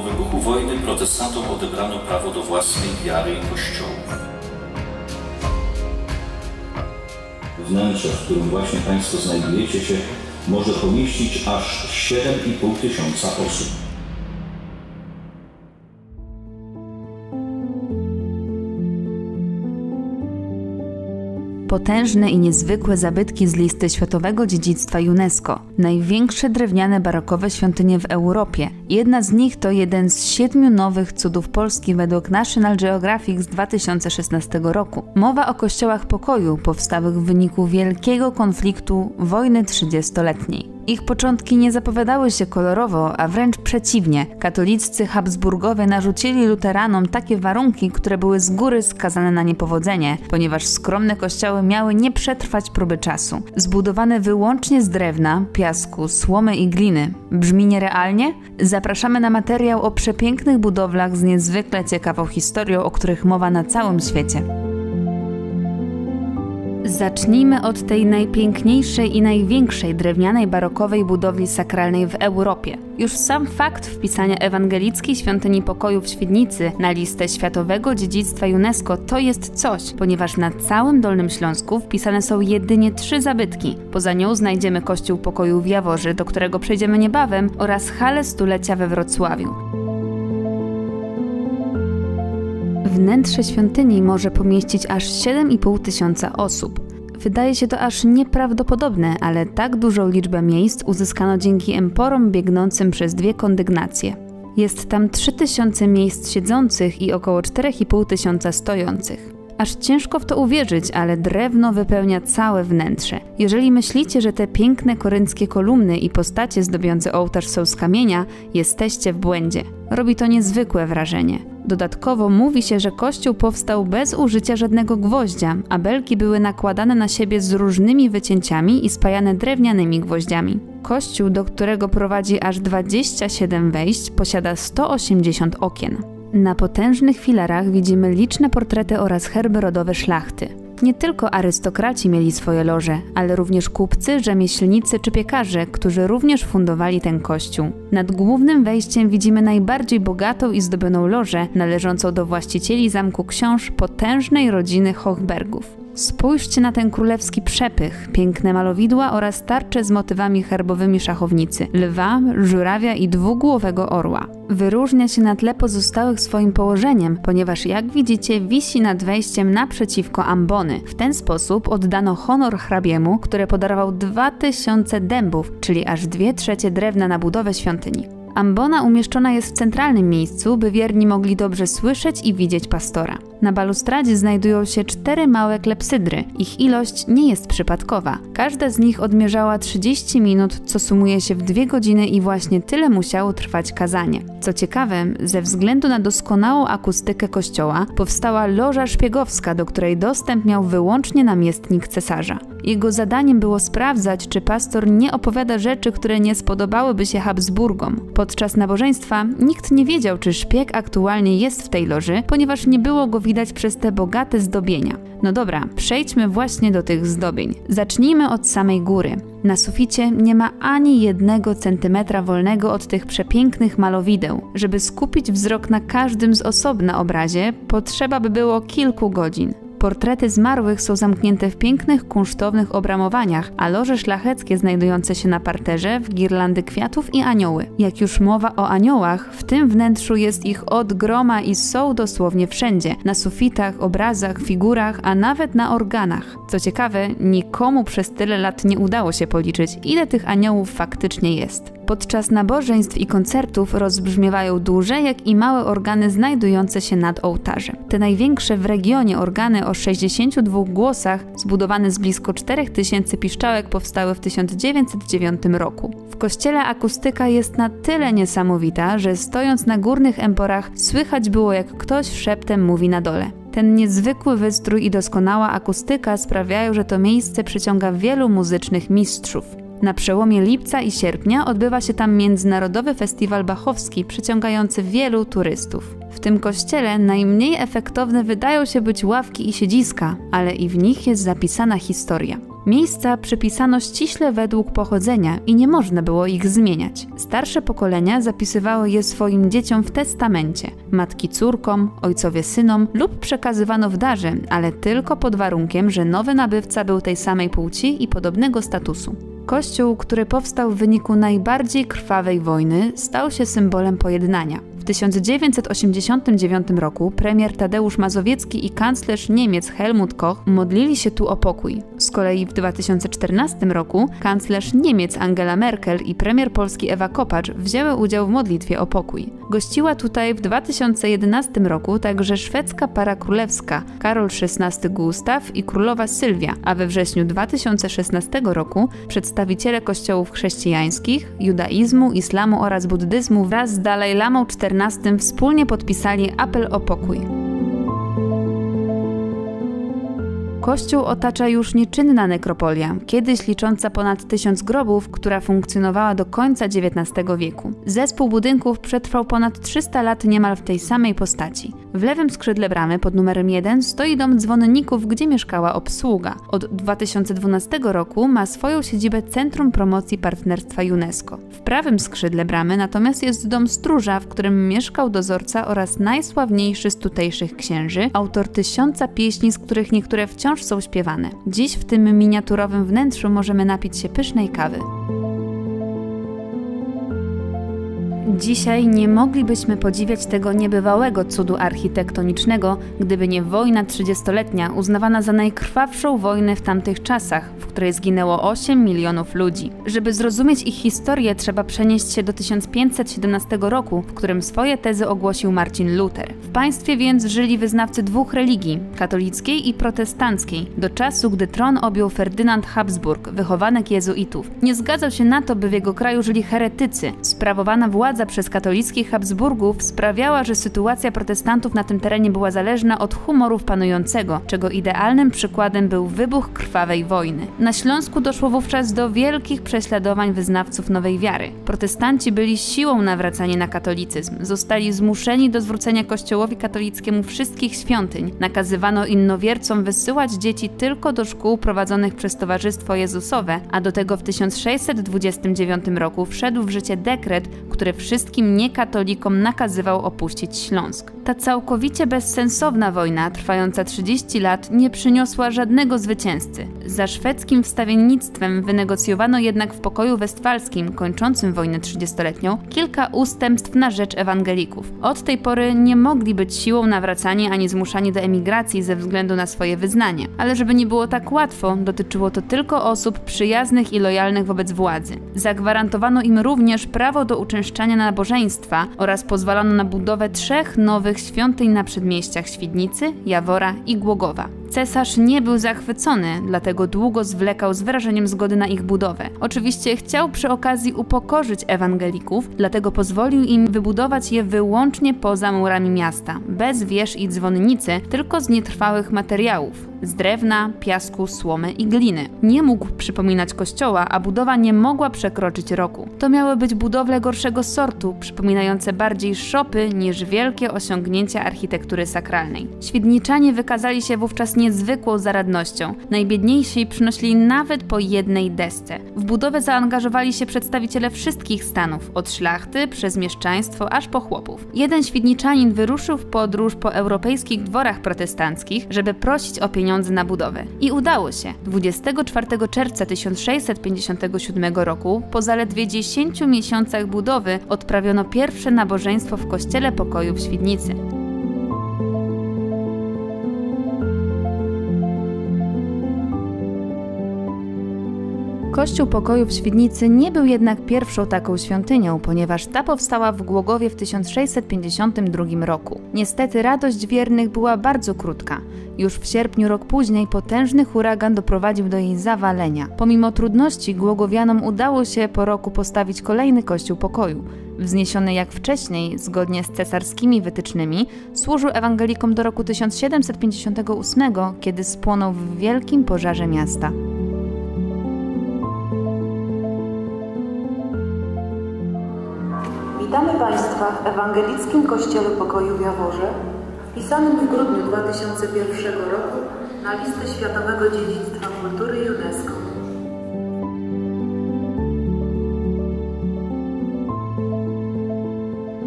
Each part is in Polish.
Po wybuchu wojny protestantom odebrano prawo do własnej wiary i kościołów. Wnętrze, w którym właśnie Państwo znajdujecie się, może pomieścić aż 7,5 tysiąca osób. Potężne i niezwykłe zabytki z listy Światowego Dziedzictwa UNESCO. Największe drewniane barokowe świątynie w Europie. Jedna z nich to jeden z siedmiu nowych cudów Polski według National Geographic z 2016 roku. Mowa o kościołach pokoju powstałych w wyniku wielkiego konfliktu wojny 30-letniej. Ich początki nie zapowiadały się kolorowo, a wręcz przeciwnie. Katoliccy Habsburgowie narzucili luteranom takie warunki, które były z góry skazane na niepowodzenie, ponieważ skromne kościoły miały nie przetrwać próby czasu. Zbudowane wyłącznie z drewna, piasku, słomy i gliny. Brzmi nierealnie? Zapraszamy na materiał o przepięknych budowlach z niezwykle ciekawą historią, o których mowa na całym świecie. Zacznijmy od tej najpiękniejszej i największej drewnianej barokowej budowli sakralnej w Europie. Już sam fakt wpisania ewangelickiej świątyni pokoju w Świdnicy na listę Światowego Dziedzictwa UNESCO to jest coś, ponieważ na całym Dolnym Śląsku wpisane są jedynie trzy zabytki. Poza nią znajdziemy Kościół Pokoju w Jaworzy, do którego przejdziemy niebawem, oraz halę stulecia we Wrocławiu. Wnętrze świątyni może pomieścić aż 7,5 tysiąca osób. Wydaje się to aż nieprawdopodobne, ale tak dużą liczbę miejsc uzyskano dzięki emporom biegnącym przez dwie kondygnacje. Jest tam 3000 miejsc siedzących i około 4,5 tysiąca stojących. Aż ciężko w to uwierzyć, ale drewno wypełnia całe wnętrze. Jeżeli myślicie, że te piękne korynckie kolumny i postacie zdobiące ołtarz są z kamienia, jesteście w błędzie. Robi to niezwykłe wrażenie. Dodatkowo mówi się, że kościół powstał bez użycia żadnego gwoździa, a belki były nakładane na siebie z różnymi wycięciami i spajane drewnianymi gwoździami. Kościół, do którego prowadzi aż 27 wejść, posiada 180 okien. Na potężnych filarach widzimy liczne portrety oraz herby rodowe szlachty. Nie tylko arystokraci mieli swoje loże, ale również kupcy, rzemieślnicy czy piekarze, którzy również fundowali ten kościół. Nad głównym wejściem widzimy najbardziej bogatą i zdobioną lożę należącą do właścicieli zamku książ potężnej rodziny Hochbergów. Spójrzcie na ten królewski przepych, piękne malowidła oraz tarcze z motywami herbowymi szachownicy, lwa, żurawia i dwugłowego orła. Wyróżnia się na tle pozostałych swoim położeniem, ponieważ jak widzicie wisi nad wejściem naprzeciwko ambony. W ten sposób oddano honor hrabiemu, który podarował 2000 dębów, czyli aż 2 trzecie drewna na budowę świątyni. Ambona umieszczona jest w centralnym miejscu, by wierni mogli dobrze słyszeć i widzieć pastora. Na balustradzie znajdują się cztery małe klepsydry. Ich ilość nie jest przypadkowa. Każda z nich odmierzała 30 minut, co sumuje się w dwie godziny i właśnie tyle musiało trwać kazanie. Co ciekawe, ze względu na doskonałą akustykę kościoła powstała loża szpiegowska, do której dostęp miał wyłącznie namiestnik cesarza. Jego zadaniem było sprawdzać, czy pastor nie opowiada rzeczy, które nie spodobałyby się Habsburgom. Podczas nabożeństwa nikt nie wiedział, czy szpieg aktualnie jest w tej loży, ponieważ nie było go widać przez te bogate zdobienia. No dobra, przejdźmy właśnie do tych zdobień. Zacznijmy od samej góry. Na suficie nie ma ani jednego centymetra wolnego od tych przepięknych malowideł. Żeby skupić wzrok na każdym z osobna obrazie, potrzeba by było kilku godzin. Portrety zmarłych są zamknięte w pięknych, kunsztownych obramowaniach, a loże szlacheckie znajdujące się na parterze w girlandy kwiatów i anioły. Jak już mowa o aniołach, w tym wnętrzu jest ich od groma i są dosłownie wszędzie. Na sufitach, obrazach, figurach, a nawet na organach. Co ciekawe, nikomu przez tyle lat nie udało się policzyć, ile tych aniołów faktycznie jest. Podczas nabożeństw i koncertów rozbrzmiewają duże, jak i małe organy znajdujące się nad ołtarzem. Te największe w regionie organy o 62 głosach, zbudowane z blisko 4000 piszczałek, powstały w 1909 roku. W kościele akustyka jest na tyle niesamowita, że stojąc na górnych emporach słychać było jak ktoś szeptem mówi na dole. Ten niezwykły wystrój i doskonała akustyka sprawiają, że to miejsce przyciąga wielu muzycznych mistrzów. Na przełomie lipca i sierpnia odbywa się tam Międzynarodowy Festiwal Bachowski przyciągający wielu turystów. W tym kościele najmniej efektowne wydają się być ławki i siedziska, ale i w nich jest zapisana historia. Miejsca przypisano ściśle według pochodzenia i nie można było ich zmieniać. Starsze pokolenia zapisywały je swoim dzieciom w testamencie, matki córkom, ojcowie synom lub przekazywano w darze, ale tylko pod warunkiem, że nowy nabywca był tej samej płci i podobnego statusu. Kościół, który powstał w wyniku najbardziej krwawej wojny, stał się symbolem pojednania. W 1989 roku premier Tadeusz Mazowiecki i kanclerz Niemiec Helmut Koch modlili się tu o pokój. Z kolei w 2014 roku kanclerz Niemiec Angela Merkel i premier Polski Ewa Kopacz wzięły udział w modlitwie o pokój. Gościła tutaj w 2011 roku także szwedzka para królewska Karol XVI Gustaw i królowa Sylwia, a we wrześniu 2016 roku przedstawiciele kościołów chrześcijańskich, judaizmu, islamu oraz buddyzmu wraz z Dalaj Lamą XIV wspólnie podpisali apel o pokój. Kościół otacza już nieczynna nekropolia, kiedyś licząca ponad tysiąc grobów, która funkcjonowała do końca XIX wieku. Zespół budynków przetrwał ponad 300 lat niemal w tej samej postaci. W lewym skrzydle bramy pod numerem 1 stoi dom dzwonników, gdzie mieszkała obsługa. Od 2012 roku ma swoją siedzibę Centrum Promocji Partnerstwa UNESCO. W prawym skrzydle bramy natomiast jest dom stróża, w którym mieszkał dozorca oraz najsławniejszy z tutejszych księży, autor tysiąca pieśni, z których niektóre wciąż są śpiewane. Dziś w tym miniaturowym wnętrzu możemy napić się pysznej kawy. Dzisiaj nie moglibyśmy podziwiać tego niebywałego cudu architektonicznego, gdyby nie wojna trzydziestoletnia, uznawana za najkrwawszą wojnę w tamtych czasach, w której zginęło 8 milionów ludzi. Żeby zrozumieć ich historię, trzeba przenieść się do 1517 roku, w którym swoje tezy ogłosił Marcin Luther. W państwie więc żyli wyznawcy dwóch religii, katolickiej i protestanckiej, do czasu, gdy tron objął Ferdynand Habsburg, wychowanek jezuitów. Nie zgadzał się na to, by w jego kraju żyli heretycy. Sprawowana władza przez katolickich Habsburgów sprawiała, że sytuacja protestantów na tym terenie była zależna od humorów panującego, czego idealnym przykładem był wybuch krwawej wojny. Na Śląsku doszło wówczas do wielkich prześladowań wyznawców nowej wiary. Protestanci byli siłą nawracani na katolicyzm, zostali zmuszeni do zwrócenia kościołowi katolickiemu wszystkich świątyń. Nakazywano innowiercom wysyłać dzieci tylko do szkół prowadzonych przez Towarzystwo Jezusowe, a do tego w 1629 roku wszedł w życie dekret, który wszystkim niekatolikom nakazywał opuścić Śląsk. Ta całkowicie bezsensowna wojna, trwająca 30 lat, nie przyniosła żadnego zwycięzcy. Za szwedzkim wstawiennictwem wynegocjowano jednak w pokoju westfalskim, kończącym wojnę trzydziestoletnią, kilka ustępstw na rzecz ewangelików. Od tej pory nie mogli być siłą nawracani ani zmuszani do emigracji ze względu na swoje wyznanie. Ale żeby nie było tak łatwo, dotyczyło to tylko osób przyjaznych i lojalnych wobec władzy. Zagwarantowano im również prawo do uczęszczania na nabożeństwa oraz pozwalono na budowę trzech nowych świątyń na przedmieściach Świdnicy, Jawora i Głogowa. Cesarz nie był zachwycony, dlatego długo zwlekał z wyrażeniem zgody na ich budowę. Oczywiście chciał przy okazji upokorzyć ewangelików, dlatego pozwolił im wybudować je wyłącznie poza murami miasta, bez wież i dzwonnicy, tylko z nietrwałych materiałów z drewna, piasku, słomy i gliny. Nie mógł przypominać kościoła, a budowa nie mogła przekroczyć roku. To miały być budowle gorszego sortu, przypominające bardziej szopy niż wielkie osiągnięcia architektury sakralnej. Świdniczanie wykazali się wówczas niezwykłą zaradnością. Najbiedniejsi przynosili nawet po jednej desce. W budowę zaangażowali się przedstawiciele wszystkich stanów, od szlachty przez mieszczaństwo aż po chłopów. Jeden świdniczanin wyruszył w podróż po europejskich dworach protestanckich, żeby prosić o pieniądze na budowę. I udało się. 24 czerwca 1657 roku, po zaledwie 10 miesiącach budowy, odprawiono pierwsze nabożeństwo w kościele pokoju w Świdnicy. Kościół Pokoju w Świdnicy nie był jednak pierwszą taką świątynią, ponieważ ta powstała w Głogowie w 1652 roku. Niestety radość wiernych była bardzo krótka. Już w sierpniu rok później potężny huragan doprowadził do jej zawalenia. Pomimo trudności Głogowianom udało się po roku postawić kolejny kościół pokoju. Wzniesiony jak wcześniej, zgodnie z cesarskimi wytycznymi, służył ewangelikom do roku 1758, kiedy spłonął w wielkim pożarze miasta. Witamy Państwa w Ewangelickim Kościele Pokoju w Jaworze, wpisanym w grudniu 2001 roku na listę Światowego Dziedzictwa Kultury UNESCO.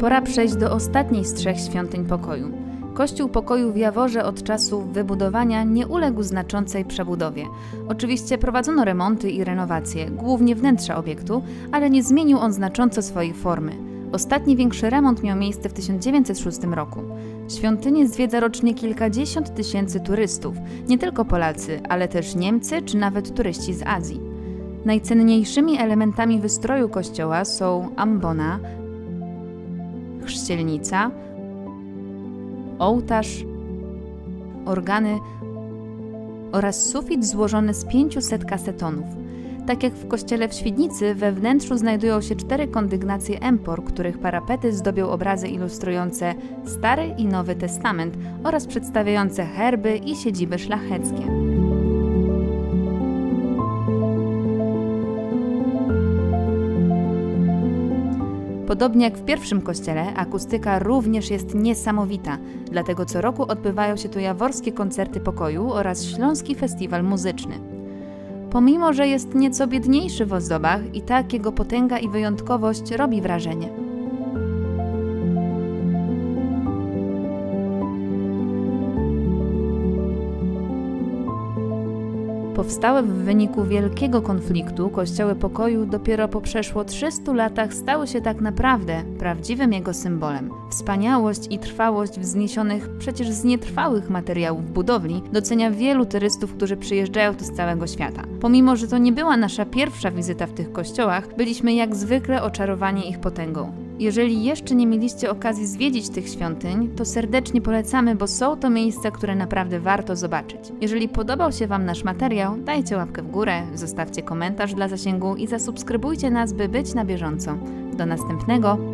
Pora przejść do ostatniej z trzech świątyń pokoju. Kościół pokoju w Jaworze od czasu wybudowania nie uległ znaczącej przebudowie. Oczywiście prowadzono remonty i renowacje, głównie wnętrza obiektu, ale nie zmienił on znacząco swojej formy. Ostatni większy remont miał miejsce w 1906 roku. Świątynię zwiedza rocznie kilkadziesiąt tysięcy turystów, nie tylko Polacy, ale też Niemcy czy nawet turyści z Azji. Najcenniejszymi elementami wystroju kościoła są ambona, chrzcielnica, ołtarz, organy oraz sufit złożony z 500 kasetonów. Tak jak w kościele w Świdnicy, we wnętrzu znajdują się cztery kondygnacje empor, których parapety zdobią obrazy ilustrujące Stary i Nowy Testament oraz przedstawiające herby i siedziby szlacheckie. Podobnie jak w pierwszym kościele, akustyka również jest niesamowita, dlatego co roku odbywają się tu jaworskie koncerty pokoju oraz Śląski Festiwal Muzyczny. Pomimo, że jest nieco biedniejszy w ozdobach, i tak jego potęga i wyjątkowość robi wrażenie. Powstałe w wyniku wielkiego konfliktu kościoły pokoju dopiero po przeszło 300 latach stały się tak naprawdę prawdziwym jego symbolem. Wspaniałość i trwałość wzniesionych przecież z nietrwałych materiałów budowli docenia wielu turystów, którzy przyjeżdżają tu z całego świata. Pomimo, że to nie była nasza pierwsza wizyta w tych kościołach, byliśmy jak zwykle oczarowani ich potęgą. Jeżeli jeszcze nie mieliście okazji zwiedzić tych świątyń, to serdecznie polecamy, bo są to miejsca, które naprawdę warto zobaczyć. Jeżeli podobał się Wam nasz materiał, dajcie łapkę w górę, zostawcie komentarz dla zasięgu i zasubskrybujcie nas, by być na bieżąco. Do następnego!